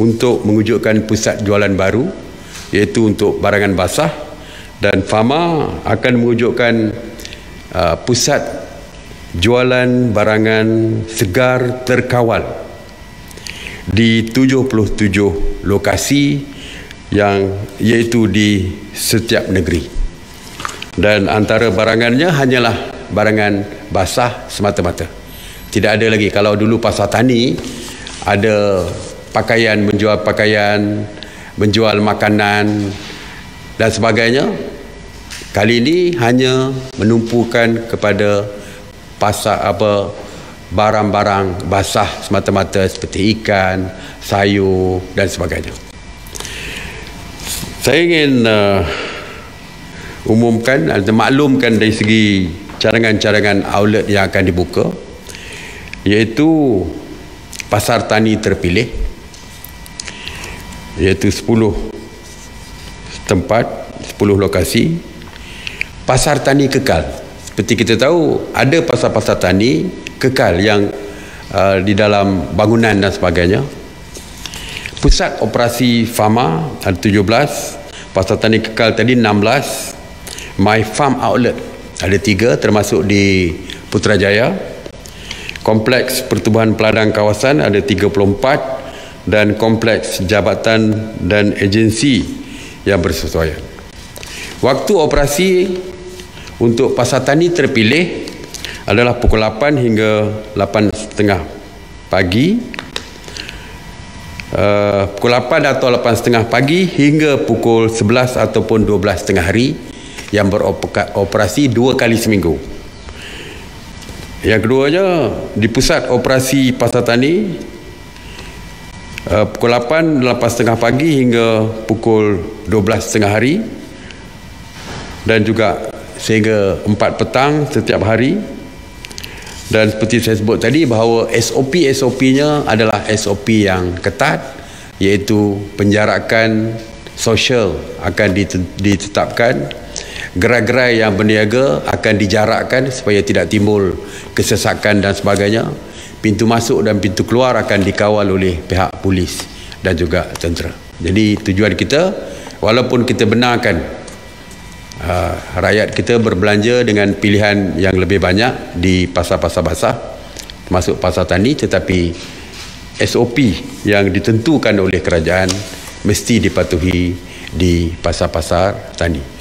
untuk mewujudkan pusat jualan baru iaitu untuk barangan basah dan Fama akan mewujudkan uh, pusat jualan barangan segar terkawal di 77 lokasi yang iaitu di setiap negeri. Dan antara barangannya hanyalah barangan basah semata-mata. Tidak ada lagi. Kalau dulu pasar tani ada pakaian menjual pakaian menjual makanan dan sebagainya kali ini hanya menumpukan kepada pasar apa barang-barang basah semata-mata seperti ikan, sayur dan sebagainya. Saya ingin uh, umumkan atau maklumkan dari segi cadangan-cadangan outlet yang akan dibuka iaitu pasar tani terpilih iaitu 10 tempat 10 lokasi. Pasar tani kekal. Seperti kita tahu ada pasar-pasar tani kekal yang uh, di dalam bangunan dan sebagainya. Pusat operasi Fama ada 17 pasar tani kekal tadi 16 My Farm Outlet ada 3 termasuk di Putrajaya. Kompleks pertubuhan peladang kawasan ada 34 dan kompleks jabatan dan agensi yang bersesuaian. Waktu operasi untuk pasar tani terpilih adalah pukul 8 hingga 8.30 pagi. Uh, pukul 8 atau 8.30 pagi hingga pukul 11 ataupun 12.30 hari yang beroperasi dua kali seminggu. Yang keduanya di pusat operasi pasar tani uh, pukul 8 8.30 pagi hingga pukul 12.30 hari. Dan juga sehingga 4 petang setiap hari. Dan seperti saya sebut tadi bahawa SOP SOP-nya adalah SOP yang ketat iaitu penjarakan sosial akan ditetapkan. Gerai-gerai yang berniaga akan dijarakkan supaya tidak timbul kesesakan dan sebagainya pintu masuk dan pintu keluar akan dikawal oleh pihak polis dan juga tentera jadi tujuan kita walaupun kita benarkan uh, rakyat kita berbelanja dengan pilihan yang lebih banyak di pasar-pasar basah masuk pasar tani tetapi SOP yang ditentukan oleh kerajaan mesti dipatuhi di pasar-pasar tani.